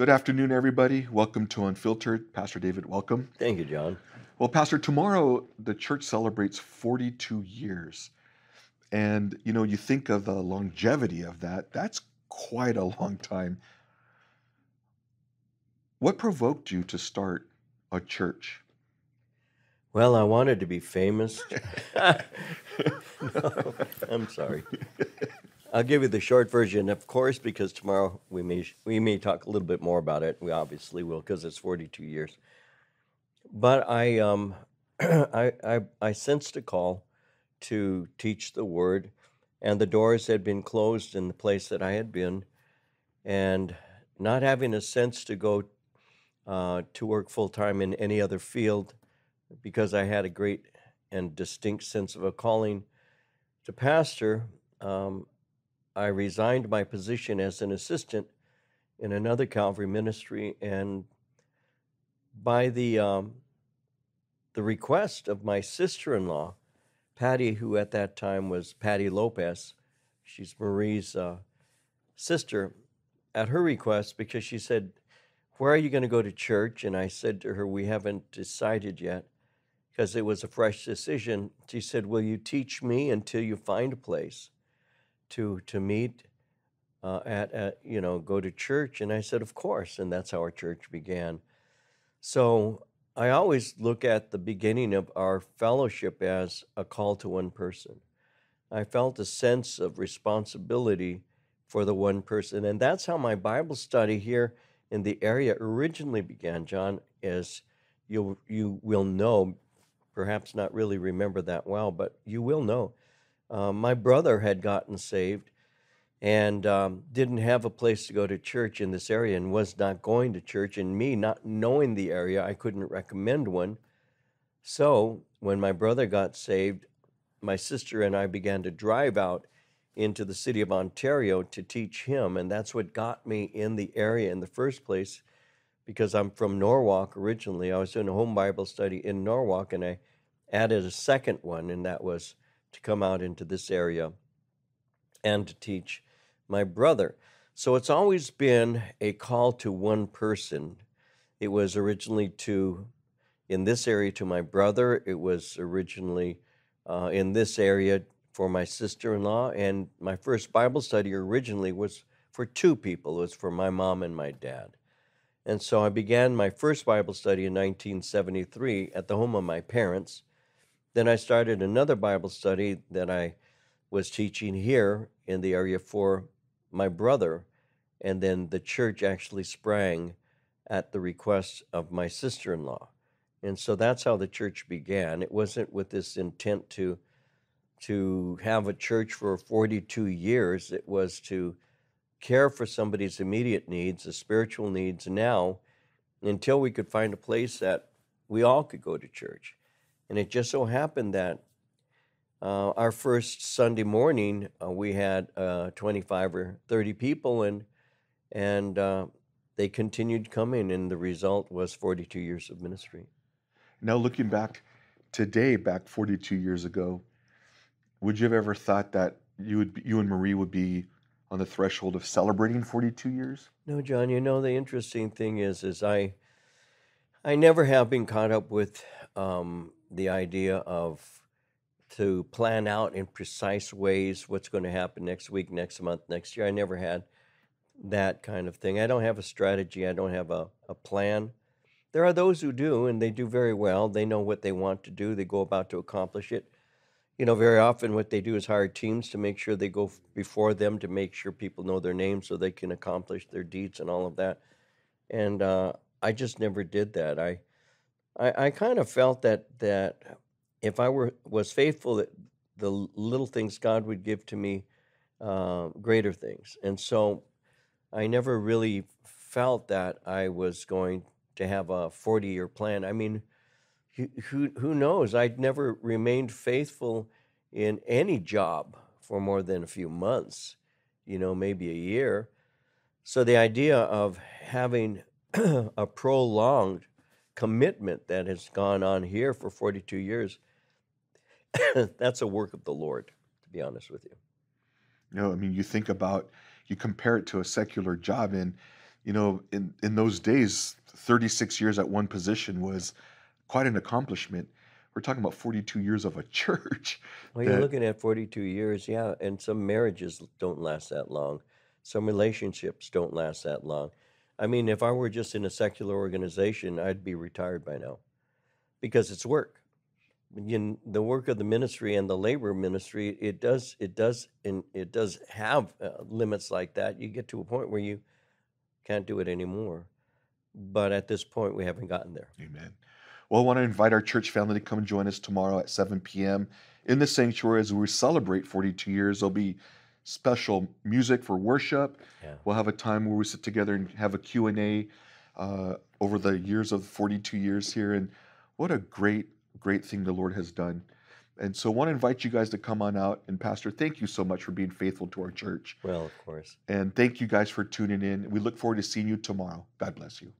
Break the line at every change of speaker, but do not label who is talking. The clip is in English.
Good afternoon, everybody. Welcome to Unfiltered. Pastor David, welcome.
Thank you, John.
Well, Pastor, tomorrow the church celebrates 42 years. And, you know, you think of the longevity of that, that's quite a long time. What provoked you to start a church?
Well, I wanted to be famous. no, I'm sorry. I'll give you the short version, of course, because tomorrow we may we may talk a little bit more about it. We obviously will, because it's 42 years. But I um, I, I I sensed a call to teach the word, and the doors had been closed in the place that I had been, and not having a sense to go uh, to work full time in any other field, because I had a great and distinct sense of a calling to pastor. Um, I resigned my position as an assistant in another Calvary ministry, and by the um, the request of my sister-in-law, Patty, who at that time was Patty Lopez, she's Marie's uh, sister. At her request, because she said, "Where are you going to go to church?" and I said to her, "We haven't decided yet." Because it was a fresh decision, she said, Will you teach me until you find a place? To to meet uh, at, at you know go to church and i said of course and that's how our church began. So i always look at the beginning of our fellowship as a call to one person. I felt a sense of responsibility for the one person and that's how my bible study here in the area originally began john as you you will know perhaps not really remember that well but you will know uh, my brother had gotten saved and um, didn't have a place to go to church in this area and was not going to church. And me, not knowing the area, I couldn't recommend one. So when my brother got saved, my sister and I began to drive out into the city of Ontario to teach him. And that's what got me in the area in the first place because I'm from Norwalk originally. I was doing a home Bible study in Norwalk and I added a second one, and that was to come out into this area and to teach my brother. So it's always been a call to one person. It was originally to, in this area, to my brother. It was originally uh, in this area for my sister in law. And my first Bible study originally was for two people, it was for my mom and my dad. And so I began my first Bible study in 1973 at the home of my parents. Then I started another Bible study that I was teaching here in the area for my brother. And then the church actually sprang at the request of my sister in law. And so that's how the church began. It wasn't with this intent to to have a church for 42 years. It was to care for somebody's immediate needs, the spiritual needs now, until we could find a place that we all could go to church. And it just so happened that uh, our first Sunday morning, uh, we had uh, 25 or 30 people, and and uh, they continued coming, and the result was 42 years of ministry.
Now, looking back today, back 42 years ago, would you have ever thought that you would, you and Marie would be on the threshold of celebrating 42 years?
No, John. You know the interesting thing is, is I, I never have been caught up with um, the idea of to plan out in precise ways what's going to happen next week, next month, next year. I never had that kind of thing. I don't have a strategy, I don't have a, a plan. There are those who do, and they do very well. They know what they want to do, they go about to accomplish it. You know, very often what they do is hire teams to make sure they go before them to make sure people know their names so they can accomplish their deeds and all of that. And uh, I just never did that. I I, I kind of felt that that if I were was faithful, that the little things God would give to me uh, greater things, and so I never really felt that I was going to have a forty year plan. I mean, who who knows? I'd never remained faithful in any job for more than a few months, you know, maybe a year. So the idea of having a prolonged commitment that has gone on here for 42 years, that's a work of the Lord, to be honest with you.
No, I mean, you think about, you compare it to a secular job, and you know, in, in those days, 36 years at one position was quite an accomplishment. We're talking about 42 years of a church.
Well, you're looking at 42 years, yeah, and some marriages don't last that long. Some relationships don't last that long. I mean, if I were just in a secular organization, I'd be retired by now because it's work. In the work of the ministry and the labor ministry, it does, it does, and it does have uh, limits like that. You get to a point where you can't do it anymore. But at this point, we haven't gotten there.
Amen. Well, I want to invite our church family to come join us tomorrow at 7 p.m. in the sanctuary as we celebrate 42 years. There'll be special music for worship.
Yeah.
We'll have a time where we sit together and have a Q&A uh, over the years of 42 years here. And what a great, great thing the Lord has done. And so I want to invite you guys to come on out. And Pastor, thank you so much for being faithful to our church.
Well, of course.
And thank you guys for tuning in. We look forward to seeing you tomorrow. God bless you.